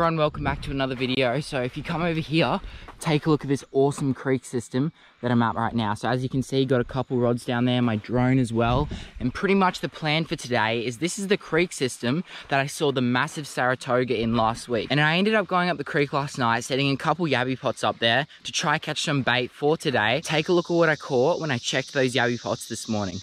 everyone welcome back to another video. So if you come over here take a look at this awesome creek system that i'm at right now. So as you can see got a couple rods down there my drone as well. And pretty much the plan for today is this is the creek system that i saw the massive saratoga in last week. And i ended up going up the creek last night setting a couple yabby pots up there to try catch some bait for today. Take a look at what i caught when i checked those yabby pots this morning.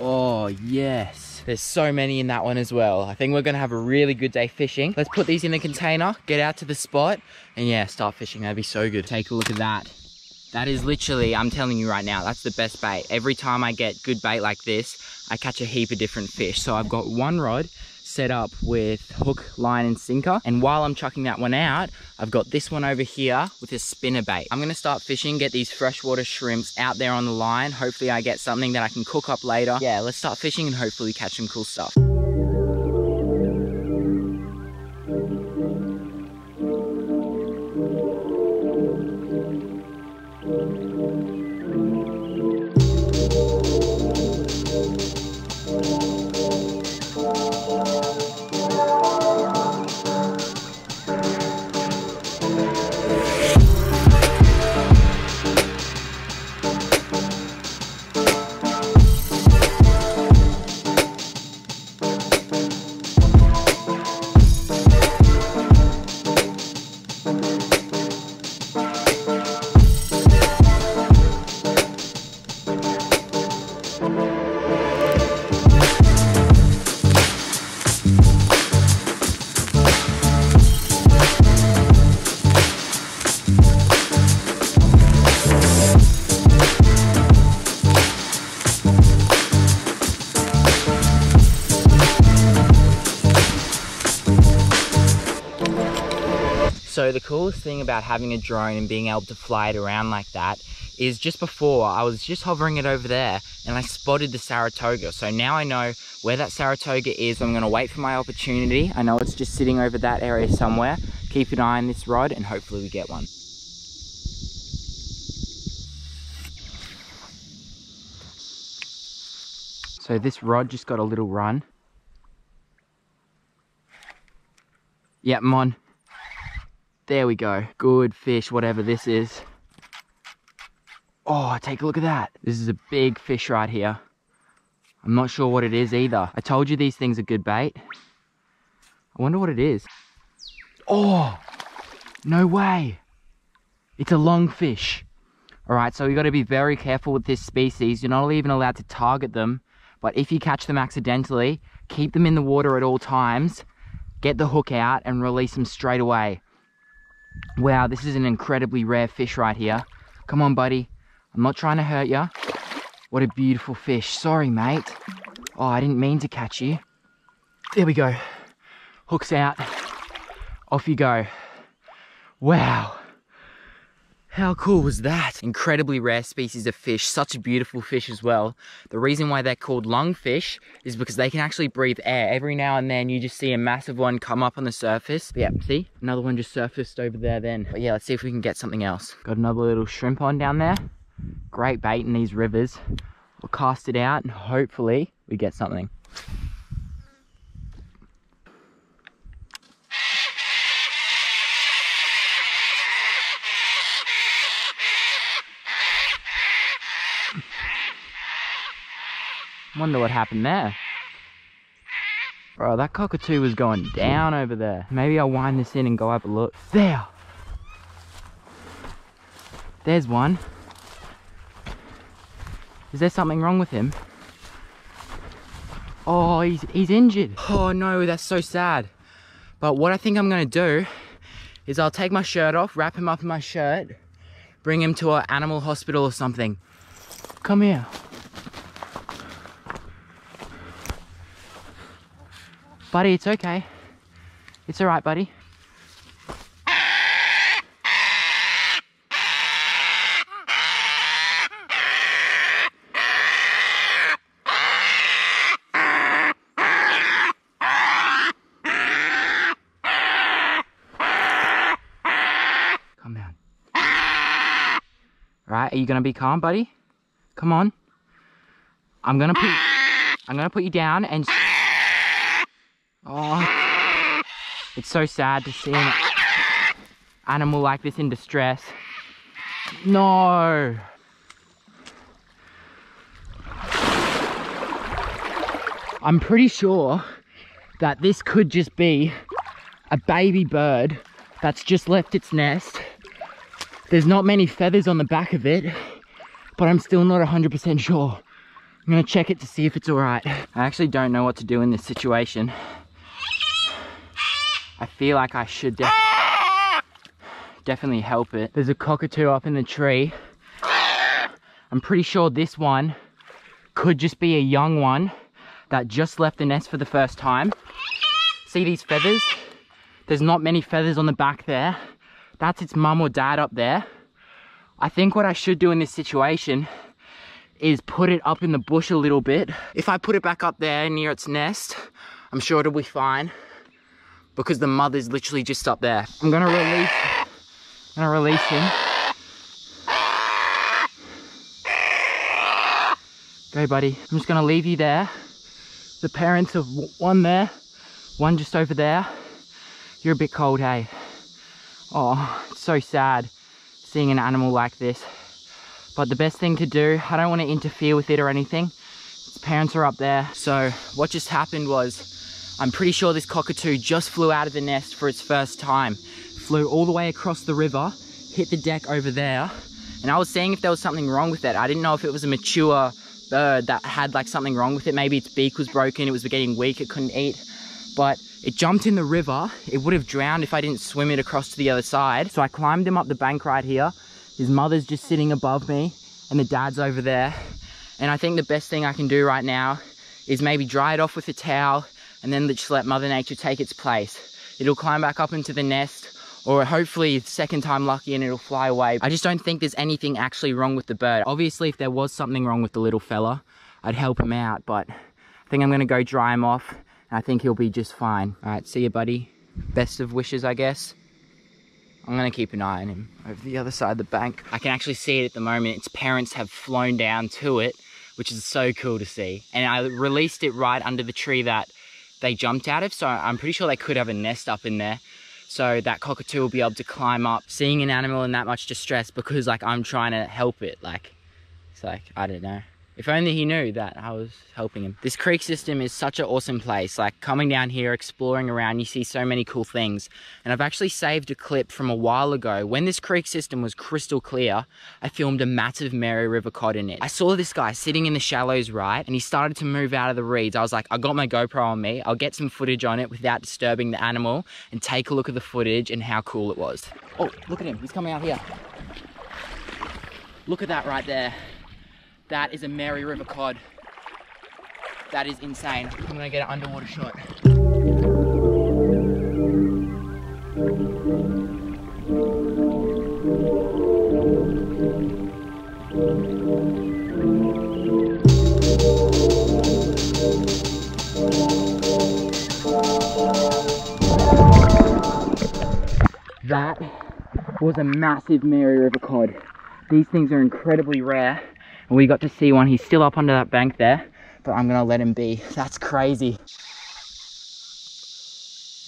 Oh yes there's so many in that one as well. I think we're gonna have a really good day fishing. Let's put these in the container, get out to the spot, and yeah, start fishing. That'd be so good. Take a look at that. That is literally, I'm telling you right now, that's the best bait. Every time I get good bait like this, I catch a heap of different fish. So I've got one rod, set up with hook, line and sinker. And while I'm chucking that one out, I've got this one over here with a spinner bait. I'm gonna start fishing, get these freshwater shrimps out there on the line. Hopefully I get something that I can cook up later. Yeah, let's start fishing and hopefully catch some cool stuff. So the coolest thing about having a drone and being able to fly it around like that is just before I was just hovering it over there and I spotted the Saratoga. So now I know where that Saratoga is. I'm gonna wait for my opportunity. I know it's just sitting over that area somewhere. Keep an eye on this rod and hopefully we get one. So this rod just got a little run. Yeah, I'm on. There we go. Good fish, whatever this is. Oh, take a look at that. This is a big fish right here. I'm not sure what it is either. I told you these things are good bait. I wonder what it is. Oh, no way. It's a lungfish. All right, so you got to be very careful with this species. You're not even allowed to target them, but if you catch them accidentally, keep them in the water at all times, get the hook out and release them straight away. Wow, this is an incredibly rare fish right here. Come on, buddy. I'm not trying to hurt you. What a beautiful fish. Sorry, mate. Oh, I didn't mean to catch you. There we go. Hooks out. Off you go. Wow. How cool was that? Incredibly rare species of fish, such a beautiful fish as well. The reason why they're called lungfish is because they can actually breathe air. Every now and then you just see a massive one come up on the surface. But yeah, see? Another one just surfaced over there then. But yeah, let's see if we can get something else. Got another little shrimp on down there. Great bait in these rivers. We'll cast it out and hopefully we get something. Wonder what happened there. Bro, that cockatoo was going down over there. Maybe I'll wind this in and go have a look. There! There's one. Is there something wrong with him? Oh, he's, he's injured. Oh no, that's so sad. But what I think I'm gonna do is I'll take my shirt off, wrap him up in my shirt, bring him to an animal hospital or something. Come here. Buddy, it's okay. It's all right, buddy. Calm down. All right, are you gonna be calm, buddy? Come on. I'm gonna put I'm gonna put you down and Oh, It's so sad to see an animal like this in distress. No. I'm pretty sure that this could just be a baby bird that's just left its nest. There's not many feathers on the back of it, but I'm still not 100% sure. I'm gonna check it to see if it's all right. I actually don't know what to do in this situation. I feel like I should def definitely help it. There's a cockatoo up in the tree. I'm pretty sure this one could just be a young one that just left the nest for the first time. See these feathers? There's not many feathers on the back there. That's its mum or dad up there. I think what I should do in this situation is put it up in the bush a little bit. If I put it back up there near its nest, I'm sure it'll be fine because the mother's literally just up there. I'm gonna release, I'm gonna release him. Go buddy, I'm just gonna leave you there. The parents of one there, one just over there. You're a bit cold, hey? Oh, it's so sad seeing an animal like this. But the best thing to do, I don't want to interfere with it or anything. Its parents are up there. So what just happened was, I'm pretty sure this cockatoo just flew out of the nest for its first time. Flew all the way across the river, hit the deck over there. And I was seeing if there was something wrong with it. I didn't know if it was a mature bird that had like something wrong with it. Maybe its beak was broken, it was getting weak, it couldn't eat. But it jumped in the river. It would have drowned if I didn't swim it across to the other side. So I climbed him up the bank right here. His mother's just sitting above me and the dad's over there. And I think the best thing I can do right now is maybe dry it off with a towel and then just let Mother Nature take its place. It'll climb back up into the nest or hopefully second time lucky and it'll fly away. I just don't think there's anything actually wrong with the bird. Obviously, if there was something wrong with the little fella, I'd help him out, but I think I'm gonna go dry him off and I think he'll be just fine. All right, see you, buddy. Best of wishes, I guess. I'm gonna keep an eye on him over the other side of the bank. I can actually see it at the moment. Its parents have flown down to it, which is so cool to see. And I released it right under the tree that they jumped out of. So I'm pretty sure they could have a nest up in there. So that cockatoo will be able to climb up. Seeing an animal in that much distress because like I'm trying to help it. Like, it's like, I don't know. If only he knew that I was helping him. This creek system is such an awesome place. Like coming down here, exploring around, you see so many cool things. And I've actually saved a clip from a while ago. When this creek system was crystal clear, I filmed a massive Mary River cod in it. I saw this guy sitting in the shallows, right? And he started to move out of the reeds. I was like, I got my GoPro on me. I'll get some footage on it without disturbing the animal and take a look at the footage and how cool it was. Oh, look at him. He's coming out here. Look at that right there. That is a Mary River cod. That is insane. I'm gonna get an underwater shot. That was a massive Mary River cod. These things are incredibly rare we got to see one. He's still up under that bank there, but I'm gonna let him be. That's crazy.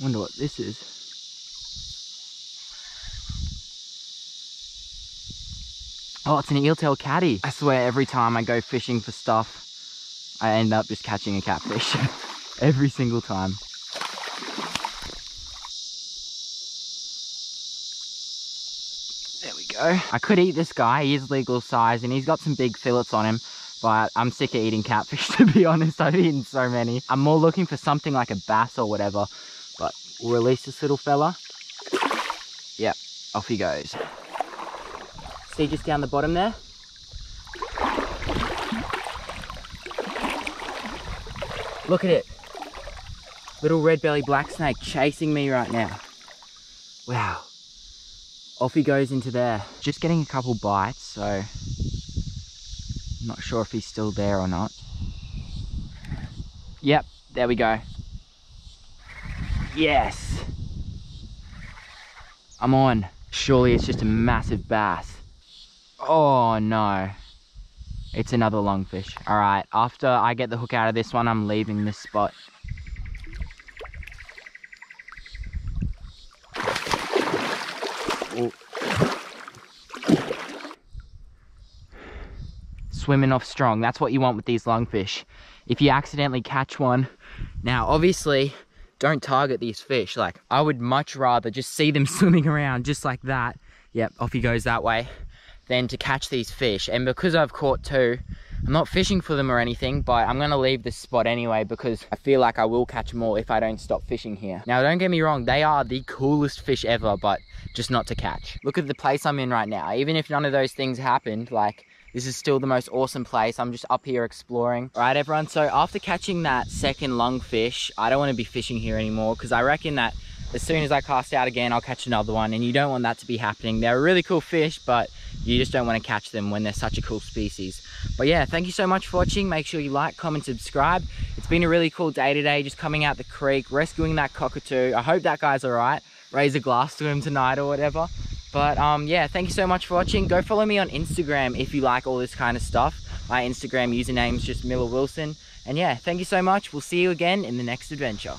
Wonder what this is. Oh, it's an eeltail catty. I swear every time I go fishing for stuff, I end up just catching a catfish. every single time. I could eat this guy, he is legal size and he's got some big fillets on him, but I'm sick of eating catfish to be honest. I've eaten so many. I'm more looking for something like a bass or whatever, but we'll release this little fella. Yep, off he goes. See just down the bottom there? Look at it. Little red belly black snake chasing me right now. Wow off he goes into there. Just getting a couple bites, so I'm not sure if he's still there or not. Yep, there we go. Yes! I'm on. Surely it's just a massive bass. Oh no. It's another lungfish. Alright, after I get the hook out of this one, I'm leaving this spot. Swimming off strong. That's what you want with these lungfish. If you accidentally catch one, now obviously don't target these fish. Like I would much rather just see them swimming around just like that. Yep, off he goes that way. Than to catch these fish. And because I've caught two, I'm not fishing for them or anything, but I'm gonna leave this spot anyway because I feel like I will catch more if I don't stop fishing here. Now, don't get me wrong, they are the coolest fish ever, but just not to catch. Look at the place I'm in right now. Even if none of those things happened, like this is still the most awesome place. I'm just up here exploring. All right, everyone, so after catching that second lungfish, I don't wanna be fishing here anymore because I reckon that as soon as I cast out again, I'll catch another one and you don't want that to be happening. They're a really cool fish, but you just don't want to catch them when they're such a cool species. But yeah, thank you so much for watching. Make sure you like, comment, subscribe. It's been a really cool day today, just coming out the creek, rescuing that cockatoo. I hope that guy's all right. Raise a glass to him tonight or whatever. But um, yeah, thank you so much for watching. Go follow me on Instagram if you like all this kind of stuff. My Instagram username is just Miller Wilson. And yeah, thank you so much. We'll see you again in the next adventure.